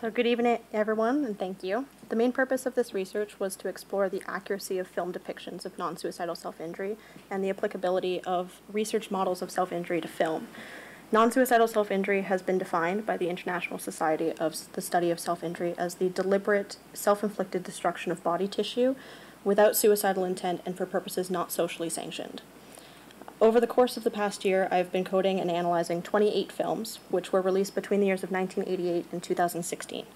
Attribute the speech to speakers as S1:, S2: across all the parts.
S1: So good evening, everyone, and thank you. The main purpose of this research was to explore the accuracy of film depictions of non-suicidal self-injury and the applicability of research models of self-injury to film. Non-suicidal self-injury has been defined by the International Society of the Study of Self-Injury as the deliberate, self-inflicted destruction of body tissue without suicidal intent and for purposes not socially sanctioned. Over the course of the past year, I've been coding and analyzing 28 films, which were released between the years of 1988 and 2016.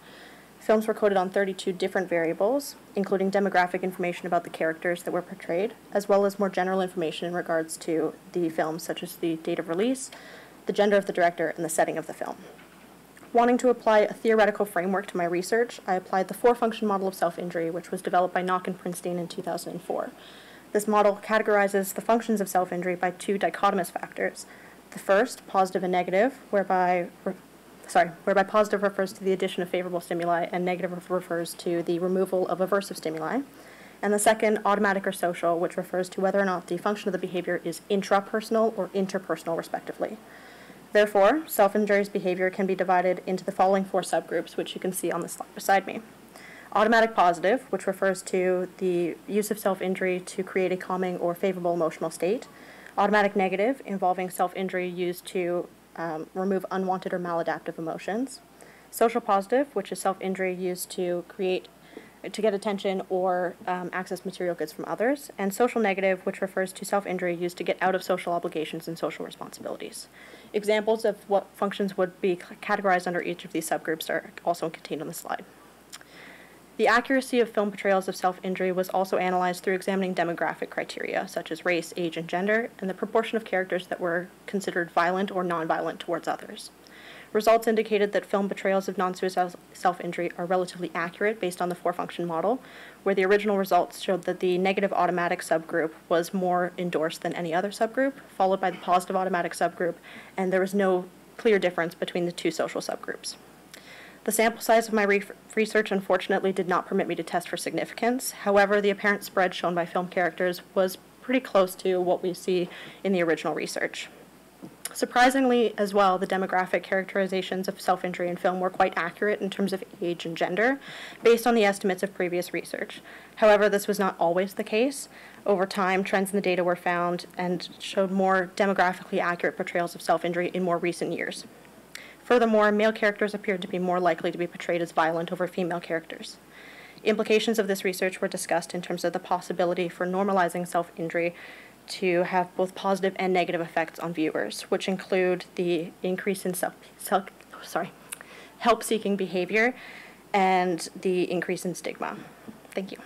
S1: Films were coded on 32 different variables, including demographic information about the characters that were portrayed, as well as more general information in regards to the film, such as the date of release, the gender of the director, and the setting of the film. Wanting to apply a theoretical framework to my research, I applied the four-function model of self-injury, which was developed by Nock and Prinstein in 2004. This model categorizes the functions of self-injury by two dichotomous factors. The first, positive and negative, whereby sorry, whereby positive refers to the addition of favorable stimuli and negative refers to the removal of aversive stimuli. And the second, automatic or social, which refers to whether or not the function of the behavior is intrapersonal or interpersonal, respectively. Therefore, self-injurious behavior can be divided into the following four subgroups, which you can see on the slide beside me. Automatic positive, which refers to the use of self-injury to create a calming or favorable emotional state. Automatic negative, involving self-injury used to um, remove unwanted or maladaptive emotions. Social positive, which is self-injury used to create to get attention or um, access material goods from others, and social negative, which refers to self injury used to get out of social obligations and social responsibilities. Examples of what functions would be categorized under each of these subgroups are also contained on the slide. The accuracy of film portrayals of self injury was also analyzed through examining demographic criteria, such as race, age, and gender, and the proportion of characters that were considered violent or nonviolent towards others. Results indicated that film portrayals of non-suicidal self-injury are relatively accurate based on the four-function model, where the original results showed that the negative automatic subgroup was more endorsed than any other subgroup, followed by the positive automatic subgroup, and there was no clear difference between the two social subgroups. The sample size of my re- research unfortunately did not permit me to test for significance. However, the apparent spread shown by film characters was pretty close to what we see in the original research. Surprisingly, as well, the demographic characterizations of self injury in film were quite accurate in terms of age and gender, based on the estimates of previous research. However, this was not always the case. Over time, trends in the data were found and showed more demographically accurate portrayals of self injury in more recent years. Furthermore, male characters appeared to be more likely to be portrayed as violent over female characters. Implications of this research were discussed in terms of the possibility for normalizing self injury to have both positive and negative effects on viewers, which include the increase in self, self sorry, help seeking behavior and the increase in stigma. Thank you.